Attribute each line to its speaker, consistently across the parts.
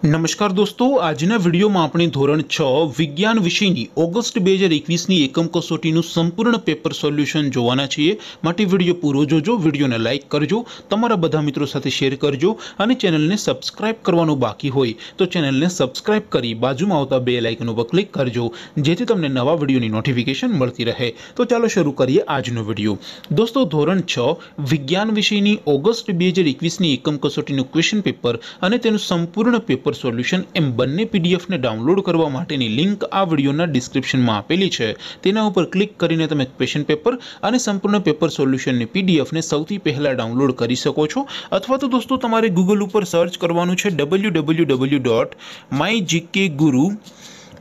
Speaker 1: નમસ્કાર દોસ્તો આજના વિડીયોમાં આપણે ધોરણ છ વિજ્ઞાન વિષયની ઓગસ્ટ બે હજાર એકવીસની એકમ કસોટીનું સંપૂર્ણ પેપર સોલ્યુશન જોવાના છીએ માટે વિડીયો પૂરો જોજો વિડીયોને લાઇક કરજો તમારા બધા મિત્રો સાથે શેર કરજો અને ચેનલને સબસ્ક્રાઇબ કરવાનું બાકી હોય તો ચેનલને સબસ્ક્રાઇબ કરી બાજુમાં આવતા બે લાઇકન ઉપર ક્લિક કરજો જેથી તમને નવા વિડીયોની નોટિફિકેશન મળતી રહે તો ચાલો શરૂ કરીએ આજનો વિડીયો દોસ્તો ધોરણ છ વિજ્ઞાન વિષયની ઓગસ્ટ બે હજાર એકવીસની એકમ કસોટીનું ક્વેશ્ચન પેપર અને તેનું સંપૂર્ણ પેપર સોલ્યુશન એમ બંને પીડીએફને ડાઉનલોડ કરવા માટેની લિંક આ વિડીયોના ડિસ્ક્રિપ્શનમાં આપેલી છે. તેના ઉપર ક્લિક કરીને તમે ક્વેશ્ચન પેપર અને સંપૂર્ણ પેપર સોલ્યુશનની પીડીએફને સૌથી પહેલાં ડાઉનલોડ કરી શકો છો. અથવા તો દોસ્તો, તમારે ગૂગલ ઉપર સર્ચ કરવાનું છે W W W dot my GK guru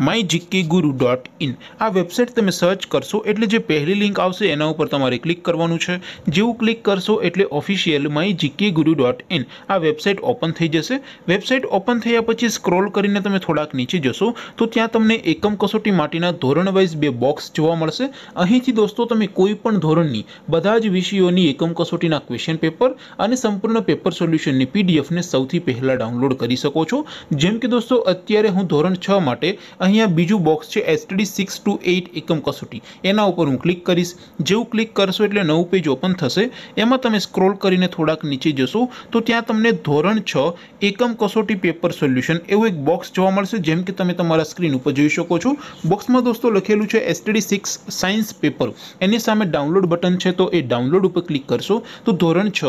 Speaker 1: my GK guru dot in આ વેબસાઇટ તમે સર્ચ કરશો એટલે જે પહેલી લિંક આવશે એના ઉપર તમારે ક્લિક કરવાનું છે જેવું ક્લિક કરશો એટલે official my GK guru dot in આ વેબસાઇટ ઓપન થઈ જશે વેબસાઇટ ઓપન થયા પછી સ્ક્રોલ કરીને તમે થોડાક નીચે જશો તો ત્યાં તમને એકમ કસોટી માટેના ધોરણ વાઇઝ બે બોક્સ જોવા મળશે અહીંથી દોસ્તો તમે કોઈ પણ ધોરણની બધા જ વિષયોની એકમ કસોટીના ક્વેશ્ચન પેપર અને સંપૂર્ણ પેપર સોલ્યુશનની પીડીએફને સૌથી પહેલાં ડાઉનલોડ કરી શકો છો જેમ કે દોસ્તો અત્યારે હું ધોરણ છ માટે અહીંયા બીજું બોક્સ છે એસટીડી સિક્સ ટુ એઇટ એકમ કસોટી એના ઉપર હું ક્લિક કરીશ જેવું ક્લિક કરશો એટલે નવું પેજ ઓપન થશે એમાં તમે સ્ક્રોલ કરીને થોડાક નીચે જશો તો ત્યાં તમને ધોરણ છ એકમ કસોટી પેપર સોલ્યુશન એવું એક બોક્સ જોવા મળશે જેમ કે તમે તમારા સ્ક્રીન ઉપર જોઈ શકો છો બોક્સમાં દોસ્તો લખેલું છે એસટીડી સિક્સ સાયન્સ પેપર એની સામે ડાઉનલોડ બટન છે તો એ ડાઉનલોડ ઉપર ક્લિક કરશો તો ધોરણ છ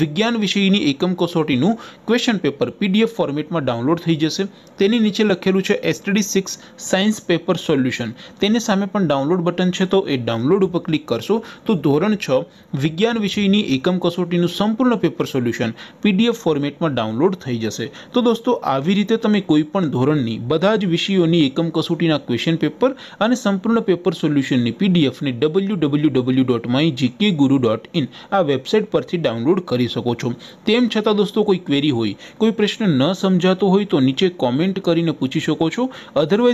Speaker 1: વિજ્ઞાન વિષયની એકમ કસોટીનું ક્વેશ્ચન પેપર પીડીએફ ફોર્મેટમાં ડાઉનલોડ થઈ જશે તેની નીચે લખેલું છે STD six science paper solution તેની સામે પણ ડાઉનલોડ બટન છે તો એ ડાઉનલોડ ઉપર ક્લિક કરશો તો ધોરણ છ વિજ્ઞાન વિષયની એકમ કસોટીનું સંપૂર્ણ પેપર સોલ્યુશન પીડીએફ ફોર્મેટમાં ડાઉનલોડ થઈ જશે તો દોસ્તો આવી રીતે તમે કોઈ પણ ધોરણની બધા જ વિષયોની એકમ કસોટીના ક્વેશ્ચન પેપર અને સંપૂર્ણ પેપર સોલ્યુશનની પીડીએફને W W W dot my GK guru dot in આ વેબસાઇટ પરથી ડાઉનલોડ કરી શકો છો તેમ છતાં દોસ્તો કોઈ ક્વેરી હોય કોઈ પ્રશ્ન ન સમજાતો હોય તો નીચે કોમેન્ટ કરીને પૂછી શકો છો અધરવાઇઝ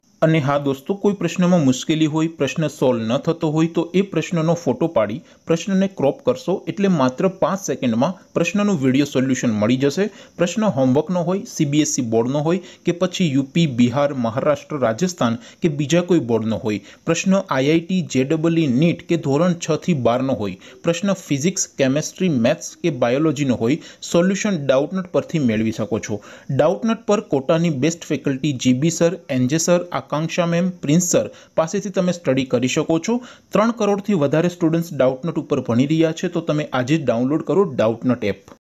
Speaker 1: અને હા દોસ્તો કોઈ પ્રશ્નમાં મુશ્કેલી હોય પ્રશ્ન સોલ્વ ન થતો હોય તો એ પ્રશ્નનો ફોટો પાડી પ્રશ્નને ક્રોપ કરશો એટલે માત્ર પાંચ સેકન્ડમાં પ્રશ્નનું વિડીયો સોલ્યુશન મળી જશે પ્રશ્ન હોમવર્કનો હોય સીબીએસસી બોર્ડનો હોય કે પછી યુપી બિહાર મહારાષ્ટ્ર રાજસ્થાન કે બીજા કોઈ બોર્ડનો હોય પ્રશ્ન આઈઆઈટી જેડબલઈ નીટ કે ધોરણ છ થી બારનો હોય પ્રશ્ન ફિઝિક્સ કેમેસ્ટ્રી મેથ્સ કે બાયોલોજીનો હોય સોલ્યુશન ડાઉટનટ પરથી મેળવી શકો છો ડાઉટનટ પર કોટાની best faculty GB sir NJ sir આકાંક્ષા મેમ, પ્રિન્સ સર, પાસેથી તમે સ્ટડી કરી શકો છો. ત્રણ કરોડથી વધારે સ્ટુડન્ટ્સ ડાઉટનટ ઉપર ભણી રહ્યા છે, તો તમે આજે જ ડાઉનલોડ કરો ડાઉટનટ એપ.